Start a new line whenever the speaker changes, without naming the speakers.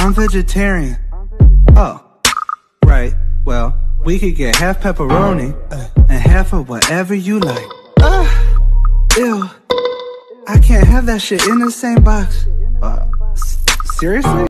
I'm vegetarian. Oh, right. Well, we could get half pepperoni and half of whatever you like. Ugh, ew. I can't have that shit in the same box. Uh, seriously?